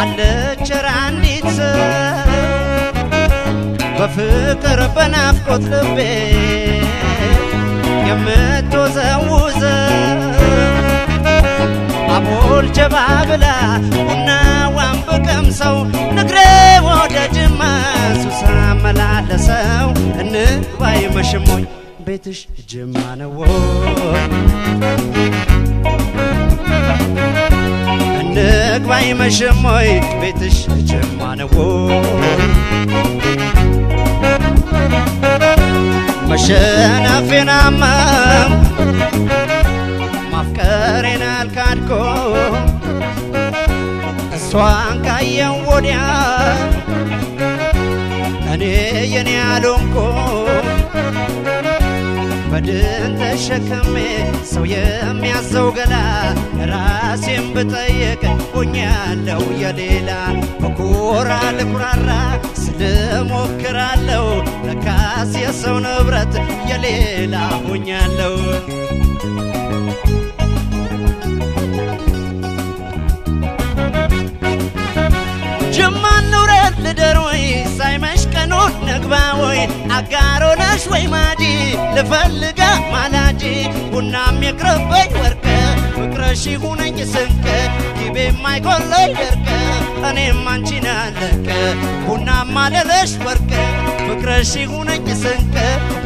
አለች አንዲት ሰው በፍቅር በናፍቆት ልቤ የምትወዘውዘው ጀባ ብላ ቡናዋን ብቀምሰው ንግሬ ወደ ጅማ ሱሳ መላለሰው እንባይ መሽሞኝ ቤትሽ ጅማ ነው ወይ? እንግባ አይመሽም ወይ ቤትሽ ጅማ ነው አመም ማፍቀሬን አልካድኮ እሷን ካየው ወዲያ እኔ የኔ አልሆንኩ በድን ተሸክሜ ሰው የሚያዘው ገላ ራሴን ብጠየቅ ሆኛለሁ የሌላ በኩራ ልኩራራ ስልሞክራለሁ ለካስ የሰው ንብረት የሌላ ሆኛለሁ ነግባ ወይ አጋሮ ነሽ ወይ ማጂ? ልፈልጋ ማላጂ ቡናም የቅርበኝ ወርቀ ፍቅረሽ ሁነኝ ስንቅ ጊቤ የማይቆለይ ደርቀ እኔም አንቺን አለቀ ቡናም አለለሽ ወርቀ ፍቅረሽ ሁነኝ ስንቅ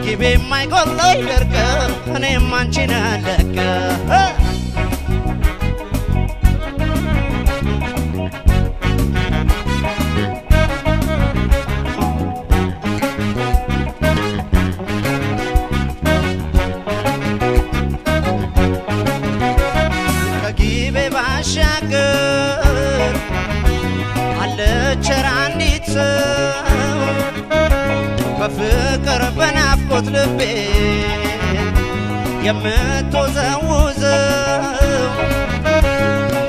ጊቤ የማይቆለይ ደርቀ እኔም አንቺን አለቀ አለች አንዲት ሰው በፍቅር በናፍቆት ልቤ የምትወዘውዘው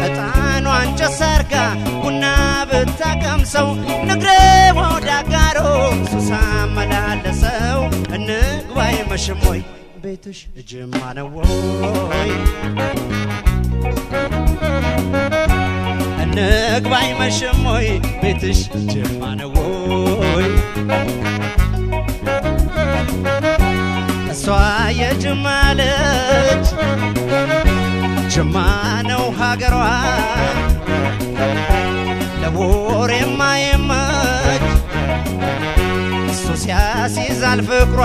ዕጣኗን ጨስ አርጋ ቡና ብታቀምሰው ንግሬ ወደ ሱሳ መላለሰው እንግባ አይመሽም ቤትሽ ጅማ? እንግባ አይመሽም ወይ ቤትሽ ጅማ ነው ወይ? እሷ የጅማ ልጅ ጅማ ነው ሀገሯ ለወሬ የማይመች እሱ ሲያስይዛል ፍቅሯ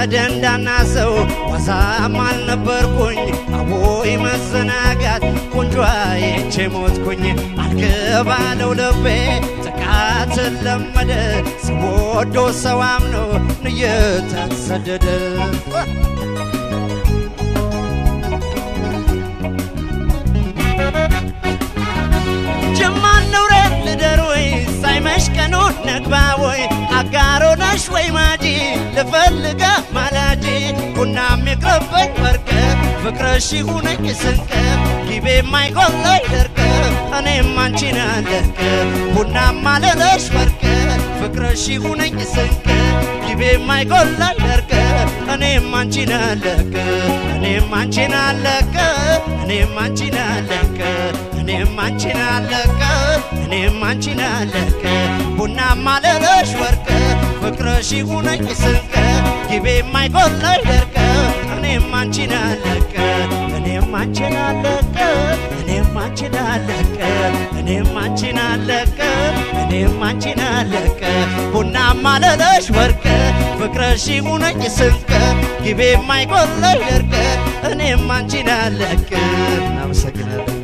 በደንዳና ሰው ዋዛም አልነበርኩኝ። አቦይ መዘናጋት ቆንጆ አይቼ ሞትኩኝ። አልገባለው ልቤ ጥቃትን ለመደ። ስወዶ ሰው አምኖ እየተሰደደ ሁነኝ ስንቅ ጊቤ የማይቆለይ ደርቀ እኔም አንቺን አለቀ ቡናም አለለሽ ወርቀ ፍቅረሽ ሁነኝ ስንቅ ጊቤ የማይቆለይ ደርቀ እኔም አንቺን አለቀ እኔም አንቺን አለቀ እኔም አንቺን አለቀ እኔም አንቺን አለቀ እኔም አንቺን አለቀ ቡናማ ለለሽ ወርቀ ፍቅረሽ ሁነኝ ስንቅ ጊቤ የማይቆለይ ደርቀ እኔም አንቺን አለቀ እኔም አንቺን አለቀ እኔም አንቺን አለቀ እኔም አንቺን አለቀ እኔም አንቺን አለቀ። ቡናማ ለለሽ ወርቀ ፍቅረሽ ሁነኝ ስንቅ ጊቤ የማይቆለይ ደርቀ እኔም አንቺን አለቀ። እናመሰግናለን